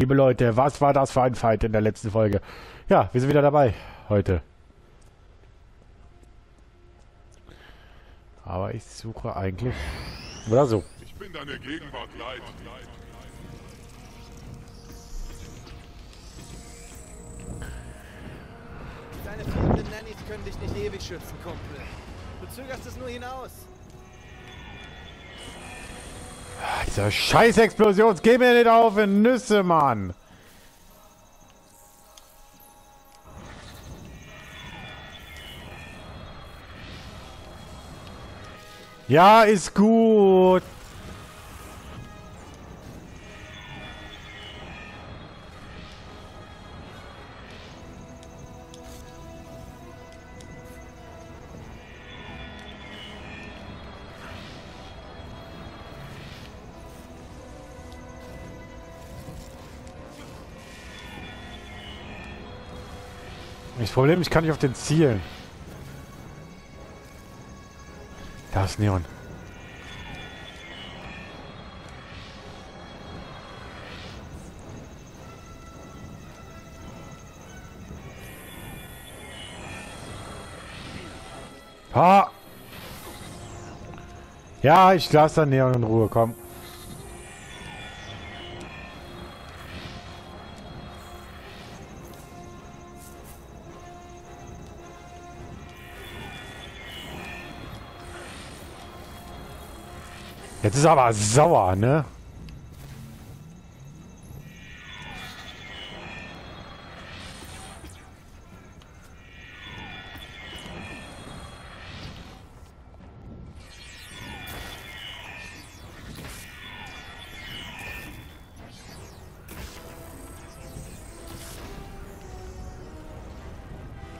liebe Leute, was war das für ein Fight in der letzten Folge? Ja, wir sind wieder dabei heute. Aber ich suche eigentlich... Oder so. Ich bin deine Gegenwart leid. Deine fremden Nannies können dich nicht ewig schützen, Kumpel. Du zögerst es nur hinaus. Dieser scheiß Explosion, geh mir nicht auf in Nüsse, Mann! Ja, ist gut. Das Problem, ich kann nicht auf den zielen. Da ist Neon. Ha! Ja, ich lasse dann Neon in Ruhe, komm. Jetzt ist er aber sauer, ne?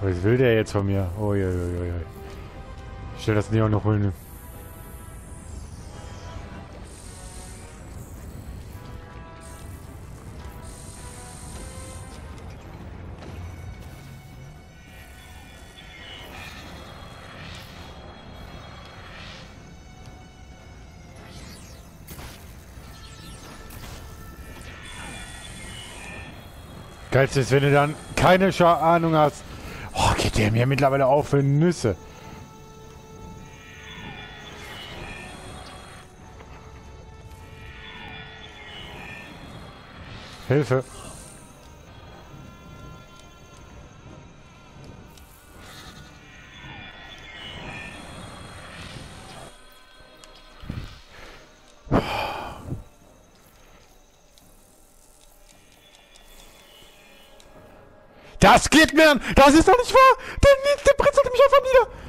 Was will der jetzt von mir? Ja, ja, ja, ja. Ich stell das Neon noch holen. Geilste ist, wenn du dann keine Scha Ahnung hast. Oh, geht der mir mittlerweile auf für Nüsse. Hilfe. Das geht mir an! Das ist doch nicht wahr! Der, der hat mich einfach nieder!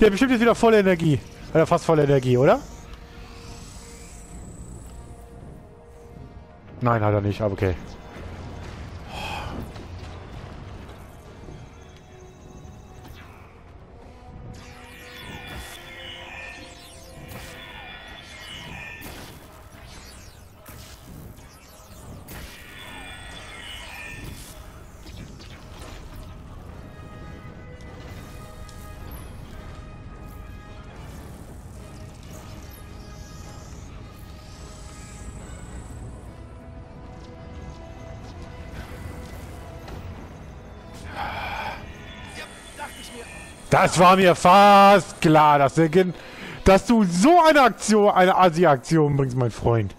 Der bestimmt jetzt wieder volle Energie. Oder fast volle Energie, oder? Nein, hat er nicht, aber okay. Das war mir fast klar, dass, der, dass du so eine Aktion, eine Asi-Aktion bringst, mein Freund.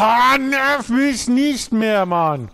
Ha, nerv mich nicht mehr, Mann.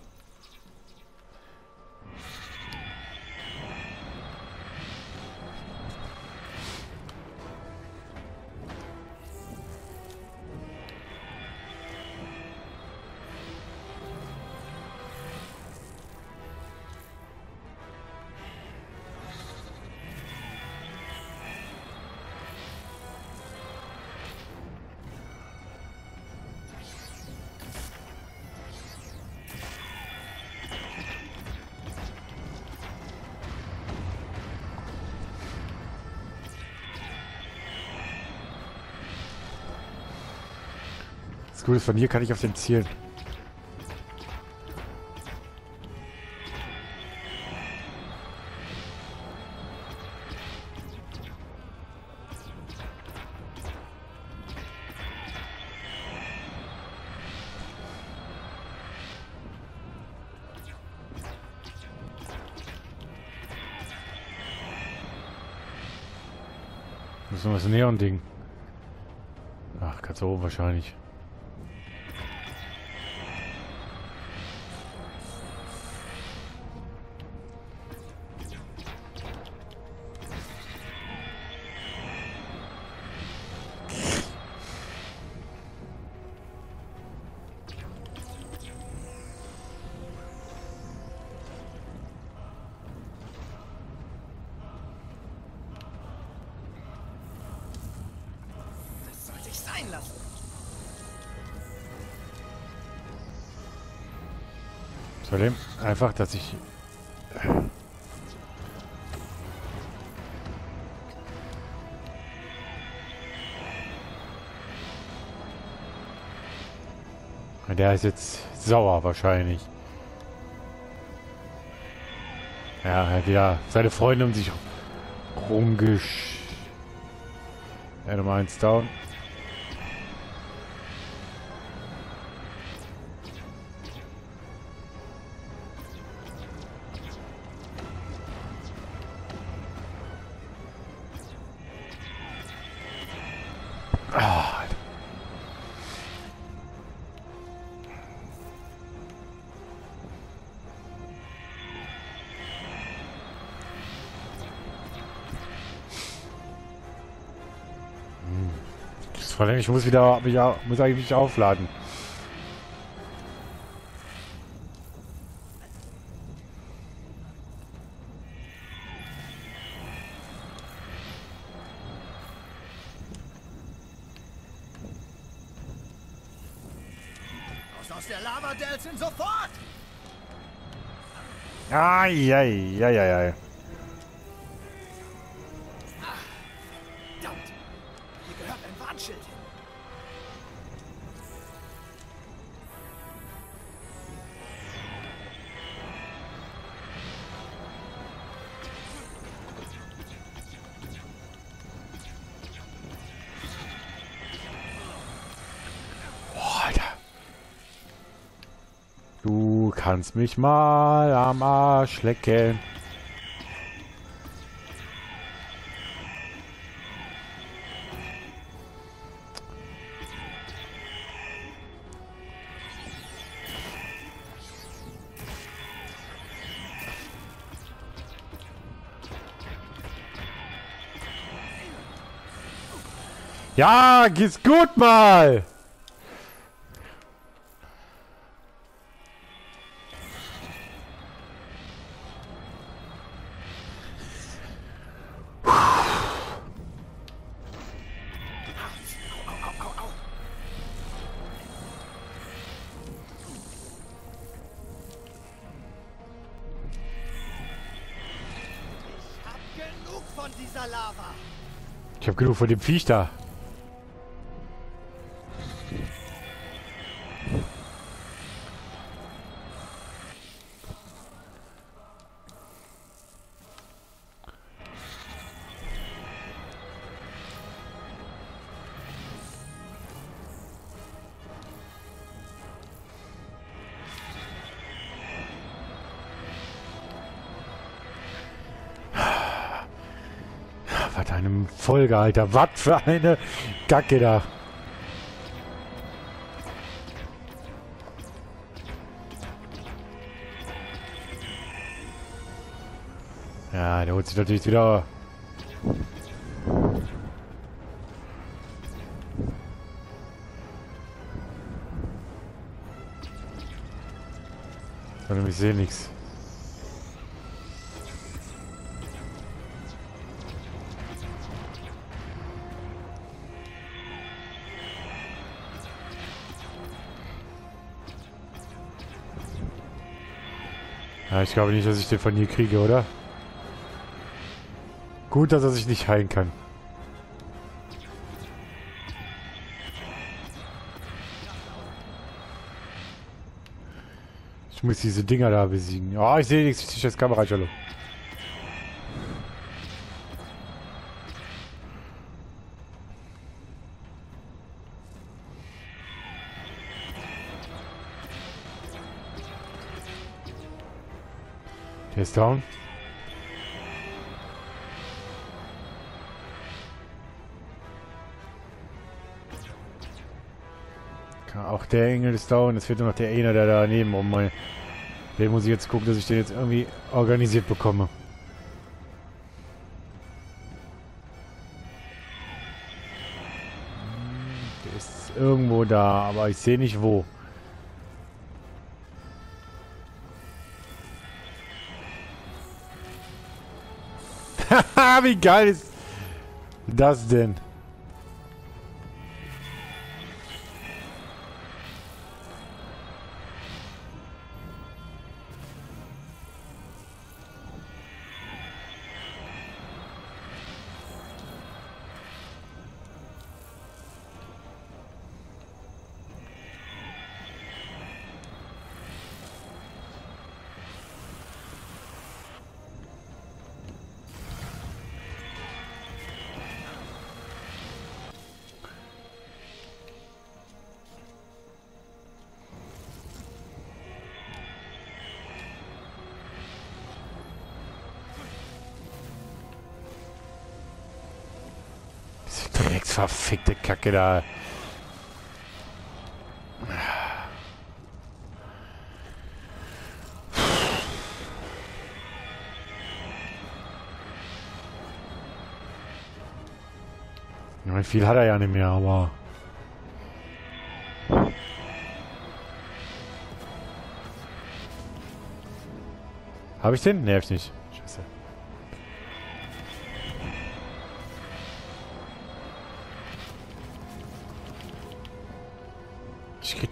Gute ist, von hier kann ich auf den zielen. Ist noch das Neon-Ding. Ach, ganz oben wahrscheinlich. Problem einfach, dass ich... Der ist jetzt sauer wahrscheinlich. Ja, er hat wieder seine Freunde um sich rumgesch... Ja, Nummer 1 down. Ich muss wieder mich, muss eigentlich mich aufladen. Raus aus der Lava, Delsin, sofort! Ai, ai, ai, ai, ai. Kannst mich mal am Arsch lecken. Ja, geht's gut mal. Genug von dem Viech da. Was eine Folge, Alter. Was für eine Kacke da. Ja, der holt sich natürlich wieder. Ich sehe nichts. Ja, ich glaube nicht, dass ich den von hier kriege, oder? Gut, dass er sich nicht heilen kann. Ich muss diese Dinger da besiegen. Oh, ich sehe nichts. Ich sehe das Kamera, Jalo. Ist down. Auch der Engel ist down. Es fehlt nur noch der eine, der daneben rum. Mal. Den muss ich jetzt gucken, dass ich den jetzt irgendwie organisiert bekomme. Der ist irgendwo da, aber ich sehe nicht wo. Haha, wie geil? Drecksverfickte Kacke da. Ja, viel hat er ja nicht mehr, aber... Habe ich den? Ne, hab ich nicht.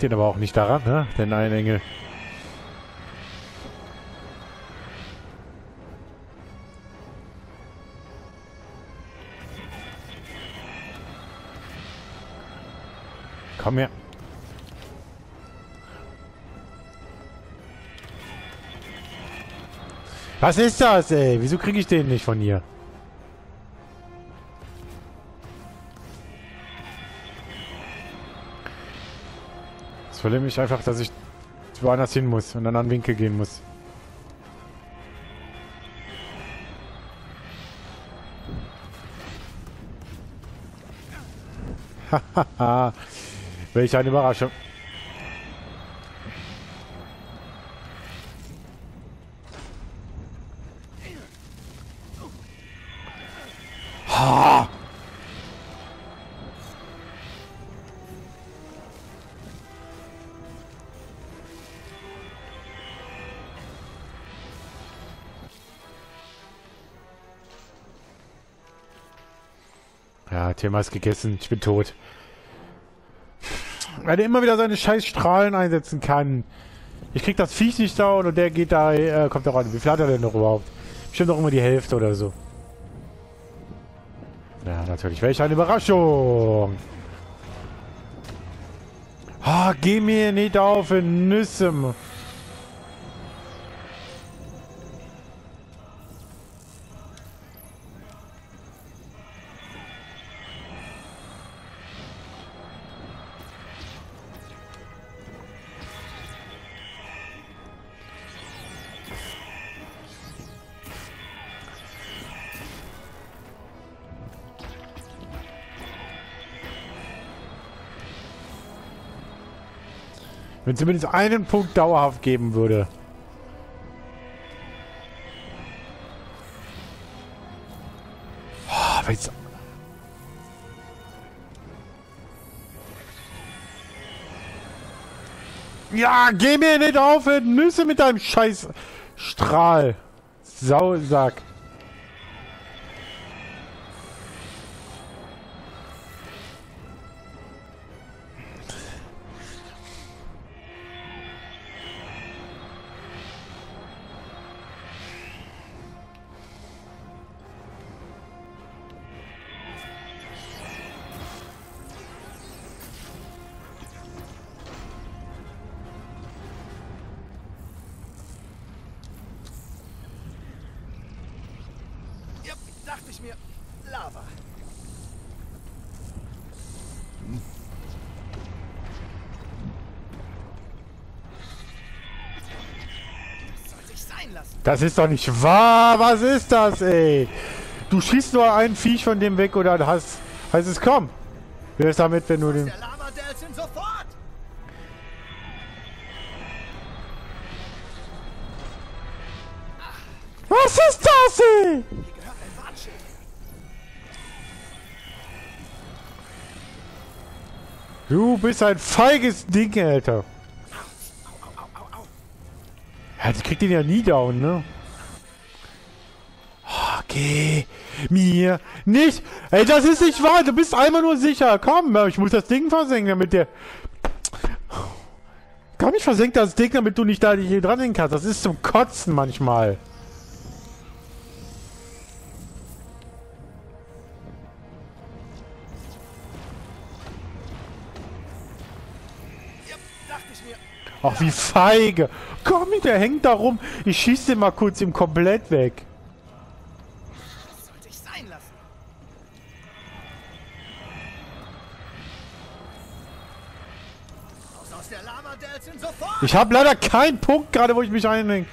Den aber auch nicht daran, ne? Den einen Engel. Komm her. Was ist das, ey? Wieso kriege ich den nicht von hier? Das verliert mich einfach, dass ich woanders hin muss und dann an Winkel gehen muss. Hahaha. Welch eine Überraschung. Ja, Thema ist gegessen. Ich bin tot. Weil der immer wieder seine scheiß Strahlen einsetzen kann. Ich krieg das Viech nicht down und der geht da, äh, kommt da ran. Wie viel hat er denn noch überhaupt? Bestimmt noch immer die Hälfte oder so. Ja, natürlich. Welch eine Überraschung. Ah, geh mir nicht auf in Nüsse. Wenn zumindest einen Punkt dauerhaft geben würde. Oh, jetzt ja, geh mir nicht auf, Nüsse mit deinem scheiß Strahl. Sausack. Ich mir Lava. Das sollte ich sein lassen. Das ist doch nicht wahr. Was ist das, ey? Du schießt nur ein Viech von dem weg oder hast, heißt es komm. Wer ist damit, wenn du den... Du bist ein feiges Ding, Alter. Ja, die kriegt den ja nie down, ne? Oh, geh mir nicht. Ey, das ist nicht wahr. Du bist einmal nur sicher. Komm, ich muss das Ding versenken, damit der... Komm, ich versenke das Ding, damit du nicht da hier dran hängen kannst. Das ist zum Kotzen manchmal. Ach, wie feige. Komm, der hängt da rum. Ich schieße den mal kurz ihm komplett weg. Das sollte ich sein lassen. Raus aus der Lava Delsin sofort! Ich habe leider keinen Punkt gerade, wo ich mich einhänge.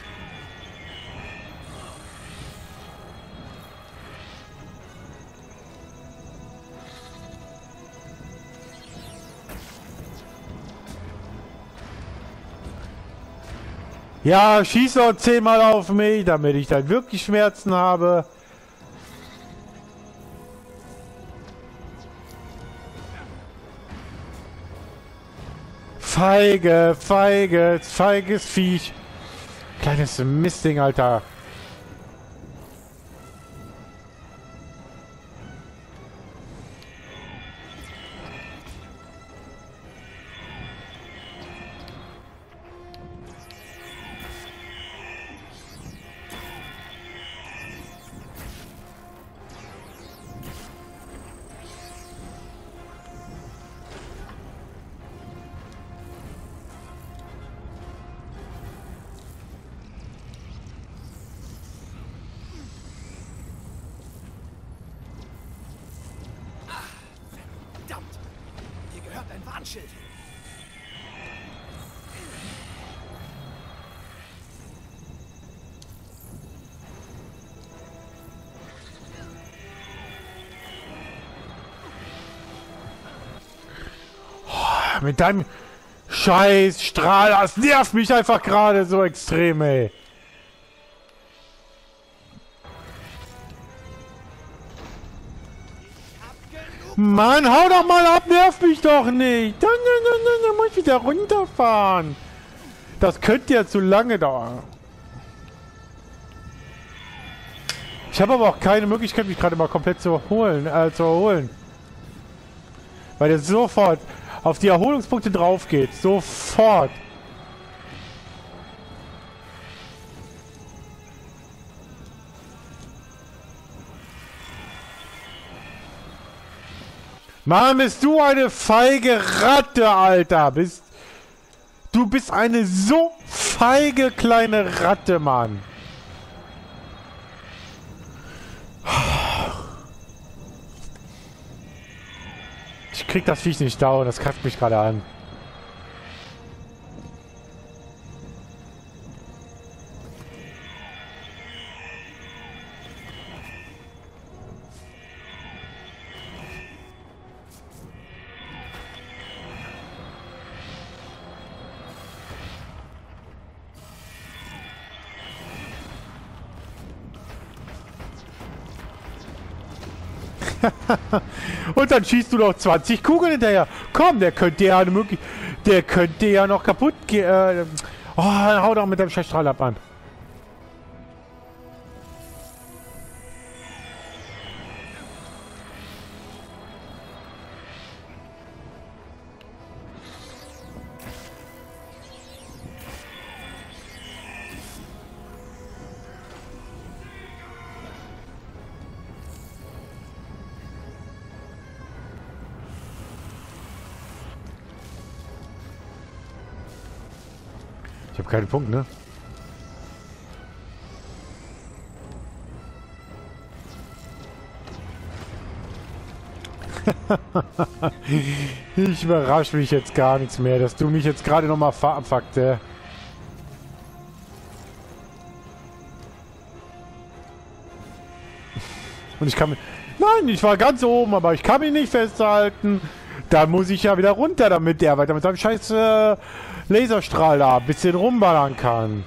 Ja, schieß doch zehnmal auf mich, damit ich dann wirklich Schmerzen habe. Feige, feige, feiges Viech. Kleines Mistding, Alter. Warnschild. Mit deinem scheiß Strahl, das nervt mich einfach gerade so extrem, ey. Mann, hau doch mal ab, nerv mich doch nicht. Dann, dann, dann, dann, dann muss ich wieder runterfahren. Das könnte ja zu lange dauern. Ich habe aber auch keine Möglichkeit, mich gerade mal komplett zu erholen, äh, zu erholen. Weil der sofort auf die Erholungspunkte drauf geht. Sofort. Mann, bist du eine feige Ratte, Alter. Bist, du bist eine so feige kleine Ratte, Mann. Ich krieg das Viech nicht down, das kackt mich gerade an. Dann schießt du noch 20 Kugeln hinterher. Komm, der könnte ja möglich, der könnte ja noch kaputt gehen. Äh, oh, hau doch mit dem Scheißstrahl ab an. Keinen Punkt, ne? ich überrasche mich jetzt gar nichts mehr, dass du mich jetzt gerade nochmal verabfuckte. Und ich kann mich... Nein, ich war ganz oben, aber ich kann mich nicht festhalten. Da muss ich ja wieder runter, damit der weiter mit seinem scheiß äh, Laserstrahl da ein bisschen rumballern kann.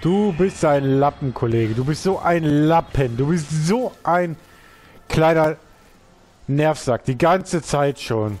Du bist ein Lappen, Kollege. Du bist so ein Lappen. Du bist so ein kleiner Nervsack. Die ganze Zeit schon.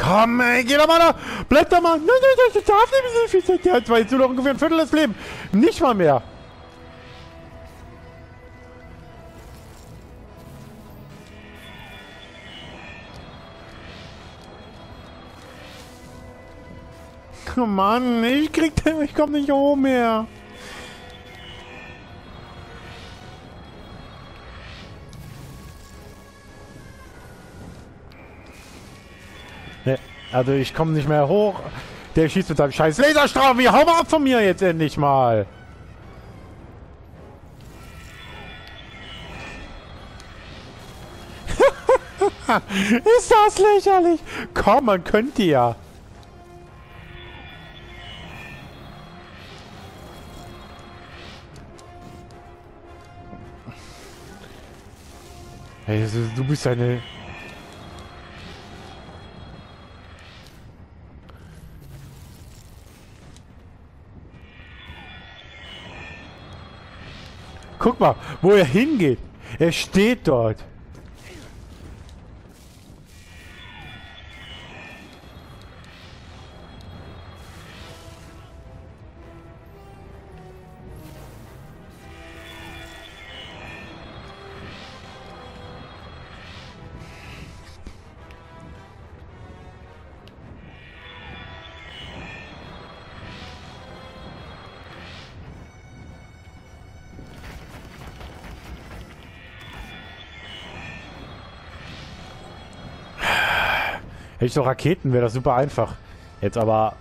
Komm, ey, geh doch mal da. Bleib doch mal. Nein, nein, das darf nicht. Der hat jetzt nur noch ungefähr ein Viertel des Lebens. Nicht mal mehr. Oh Mann, ich krieg den, ich komm nicht hoch mehr. Ne, also ich komme nicht mehr hoch. Der schießt mit seinem scheiß Laserstrahl. Wie hau mal ab von mir jetzt endlich mal. Ist das lächerlich? Komm, man könnte ja. Hey, du bist eine... Guck mal, wo er hingeht. Er steht dort. Hätte ich so Raketen, wäre das super einfach. Jetzt aber